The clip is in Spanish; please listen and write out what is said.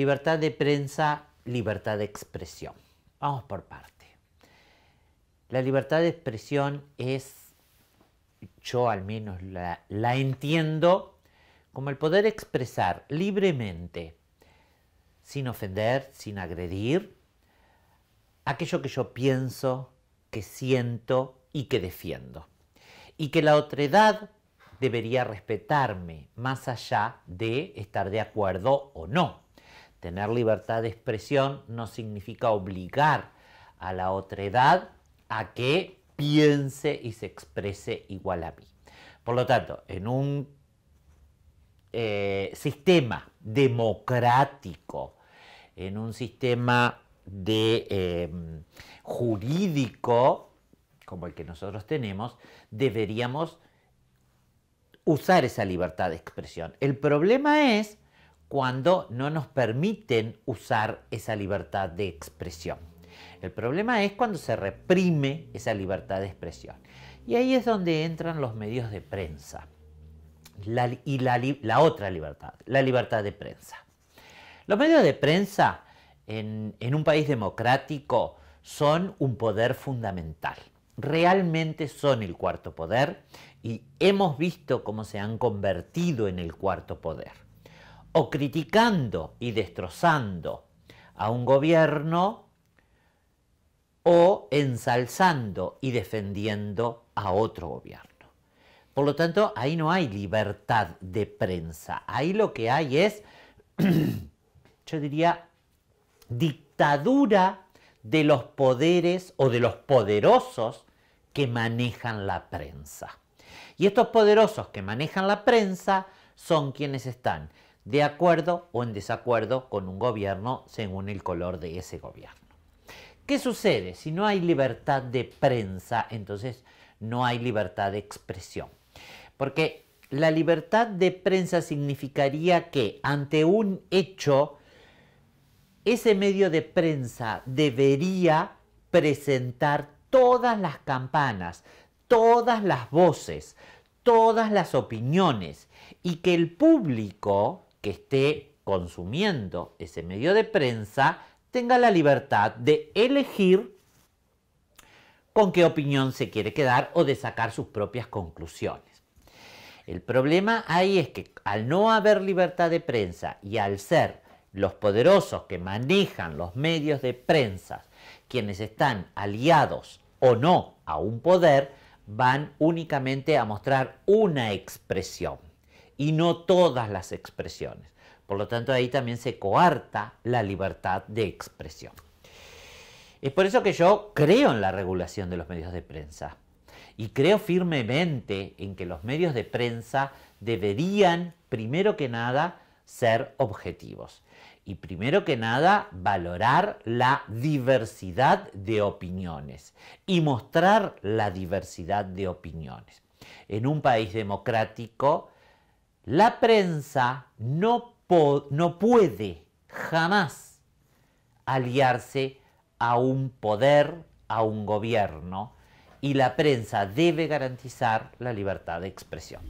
libertad de prensa, libertad de expresión. Vamos por parte. La libertad de expresión es, yo al menos la, la entiendo como el poder expresar libremente, sin ofender, sin agredir, aquello que yo pienso, que siento y que defiendo. Y que la otredad debería respetarme más allá de estar de acuerdo o no. Tener libertad de expresión no significa obligar a la otredad a que piense y se exprese igual a mí. Por lo tanto, en un eh, sistema democrático, en un sistema de, em, jurídico como el que nosotros tenemos, deberíamos usar esa libertad de expresión. El problema es cuando no nos permiten usar esa libertad de expresión. El problema es cuando se reprime esa libertad de expresión. Y ahí es donde entran los medios de prensa. y la, otra libertad, la libertad de prensa. Los medios de prensa en, un país democrático son un poder fundamental. Realmente son el cuarto poder y hemos visto cómo se han convertido en el cuarto poder. O criticando y destrozando a un gobierno o ensalzando y defendiendo a otro gobierno. Por lo tanto, ahí no hay libertad de prensa. Ahí lo que hay es, yo diría, dictadura de los poderes o de los poderosos que manejan la prensa. Y estos poderosos que manejan la prensa son quienes están de acuerdo o en desacuerdo con un gobierno según el color de ese gobierno. ¿Qué sucede? Si no hay libertad de prensa, entonces no hay libertad de expresión. Porque la libertad de prensa significaría que ante un hecho, ese medio de prensa debería presentar todas las campanas, todas las voces, todas las opiniones y que el público que esté consumiendo ese medio de prensa tenga la libertad de elegir con qué opinión se quiere quedar o de sacar sus propias conclusiones. El problema ahí es que al no haber libertad de prensa y al ser los poderosos que manejan los medios de prensa quienes están aliados o no a un poder, van únicamente a mostrar una expresión y no todas las expresiones. Por lo tanto, ahí también se coarta la libertad de expresión. Es por eso que yo creo en la regulación de los medios de prensa y creo firmemente en que los medios de prensa deberían, primero que nada, ser objetivos y primero que nada valorar la diversidad de opiniones y mostrar la diversidad de opiniones. En un país democrático, la prensa no, no puede jamás aliarse a un poder, a un gobierno, y la prensa debe garantizar la libertad de expresión.